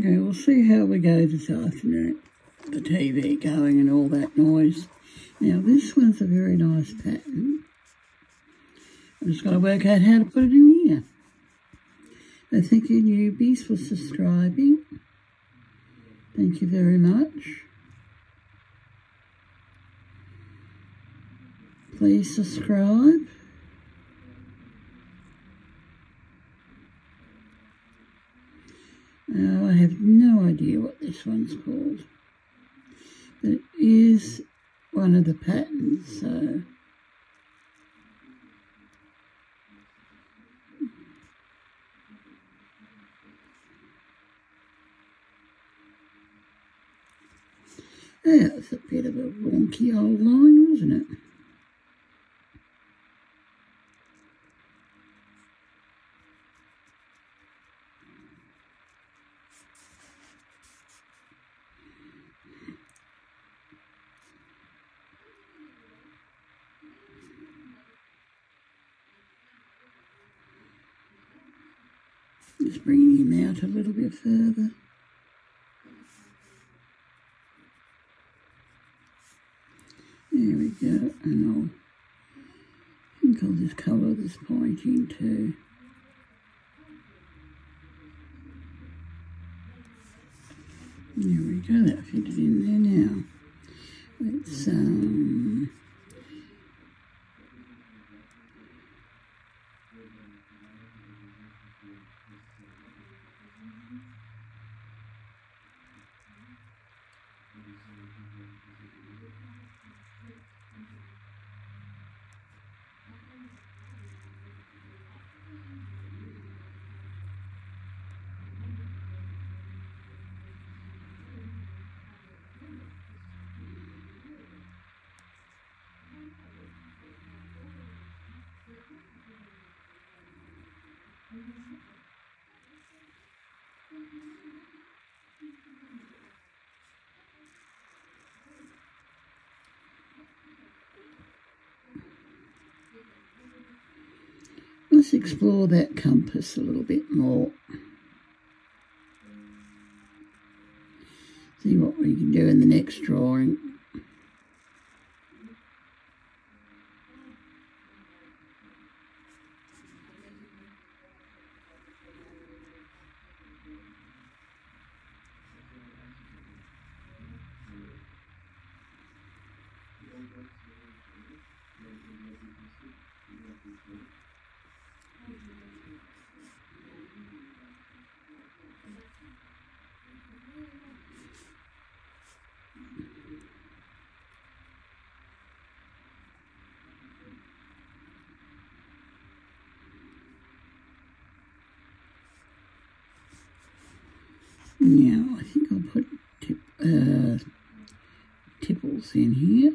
Okay, we'll see how we go this afternoon. The TV going and all that noise. Now, this one's a very nice pattern. I'm just got to work out how to put it in here. So thank you, newbies, for subscribing. Thank you very much. Please subscribe. Now, I have no idea what this one's called. But it is one of the patterns, so... That's a bit of a wonky old line, wasn't it? Just bringing him out a little bit further. There we go, and I'll, I think I'll just colour this point in too. There we go, that fitted in there now. Let's, um, Let's explore that compass a little bit more. See what we can do in the next drawing. Now, I think I'll put tip, uh, tipples in here.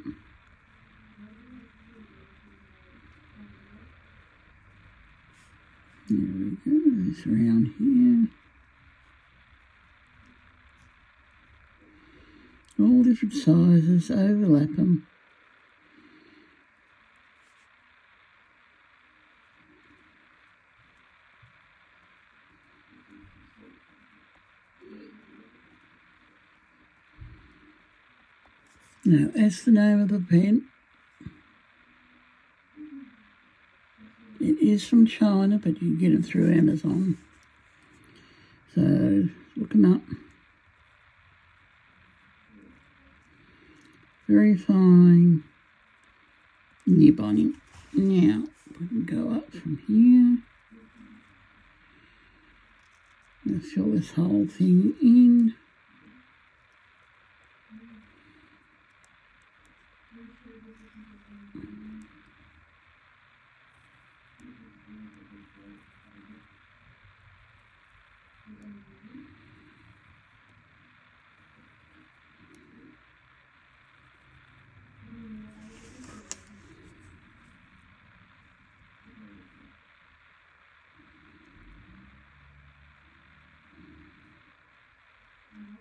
There we go, this around here. All different sizes, overlap them. Now, that's the name of the pen. It is from China, but you can get it through Amazon. So, look them up. Very fine nib on him. Now, we can go up from here. Let's fill this whole thing in. Thank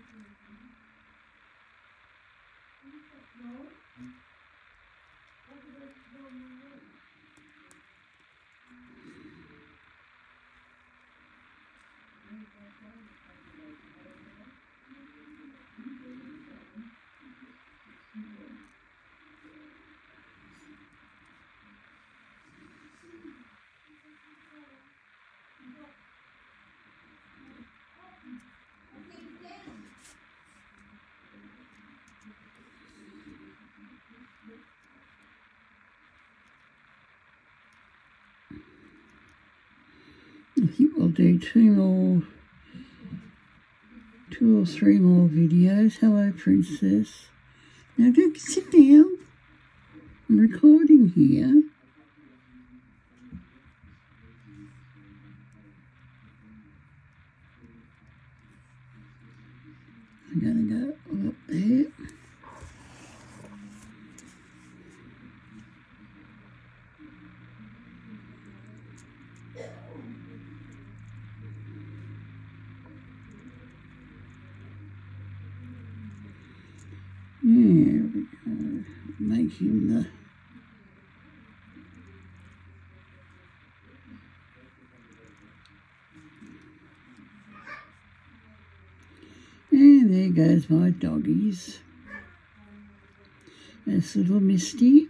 you. Do two more, two or three more videos. Hello, Princess. Now go sit down. I'm recording here. I'm to go up there. There we go. Making the And there goes my doggies. That's little Misty.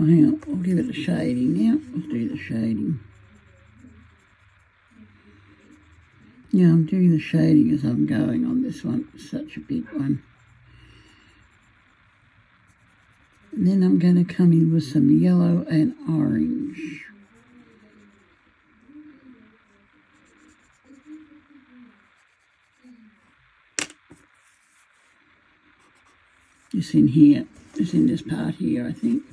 I'll give it a shading now. I'll do the shading. Yeah, I'm doing the shading as I'm going on this one. It's such a big one. And then I'm going to come in with some yellow and orange. Just in here, just in this part here, I think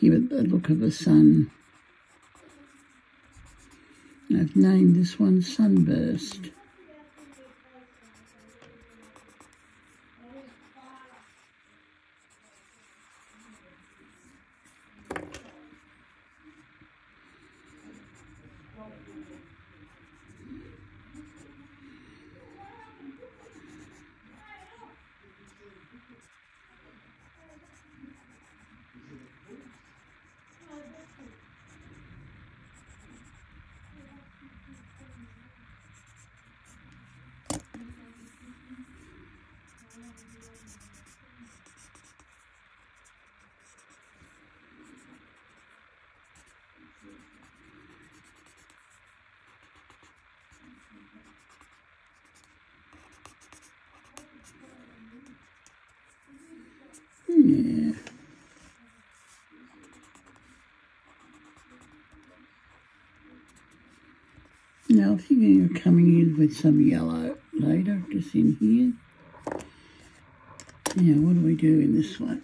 give it the look of a sun. I've named this one Sunburst. Yeah. Now, if you're coming in with some yellow later, just in here. Now, what do we do in this one?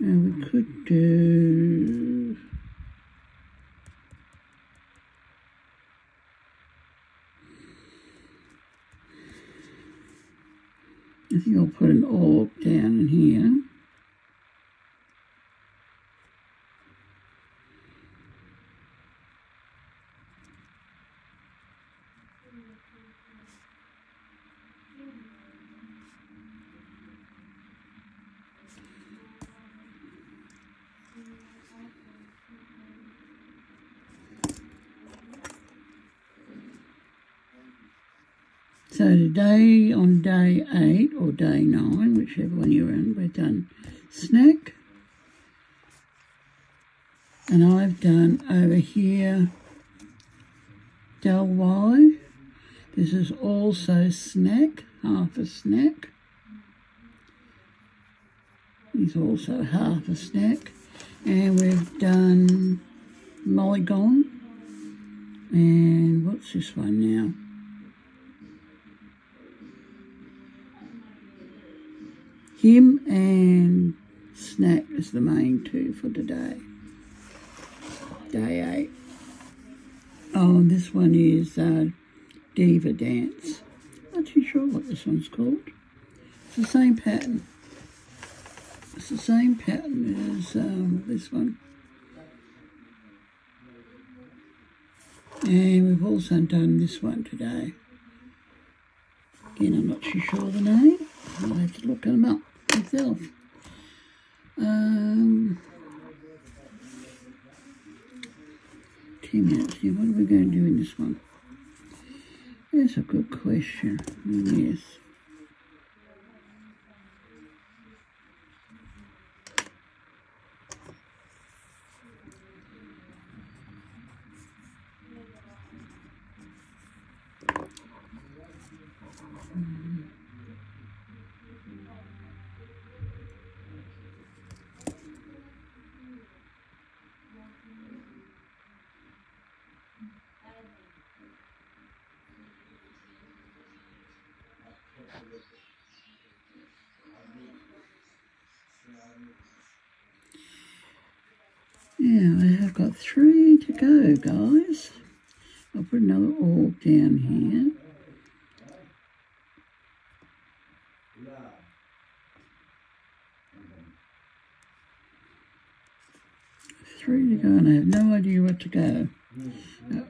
Uh, we could do... I think I'll put an orb down in here. So today, on day eight or day nine, whichever one you're in, we've done snack. And I've done over here Del. This is also snack, half a snack. Is also half a snack. And we've done Mulligan. And what's this one now? Him and Snack is the main two for today. Day eight. Oh, and this one is uh, Diva Dance. Not too sure what this one's called. It's the same pattern. It's the same pattern as um, this one. And we've also done this one today. Again, I'm not too sure the name. I'll have to look them up himself. Um, 10 minutes here. What are we going to do in this one? That's a good question. Yes. Yeah, I have got three to go, guys. I'll put another orb down here. Three to go, and I have no idea what to go.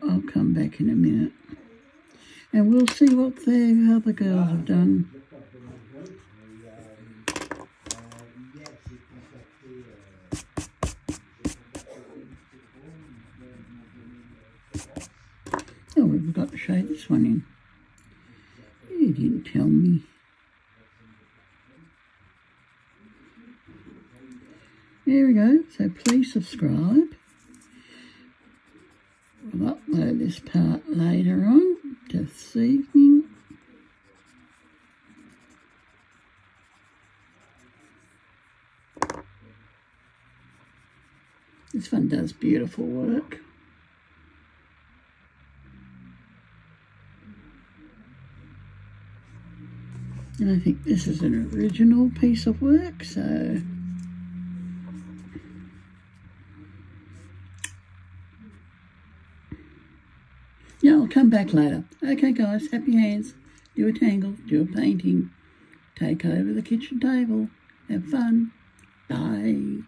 I'll come back in a minute. And we'll see what the other girls have done. Oh, we've got to shade this one in. You didn't tell me. There we go. So please subscribe. We'll upload this part later on this evening. This one does beautiful work. And I think this is an original piece of work, so... Yeah, I'll come back later. Okay, guys, happy hands. Do a tangle, do a painting. Take over the kitchen table. Have fun. Bye.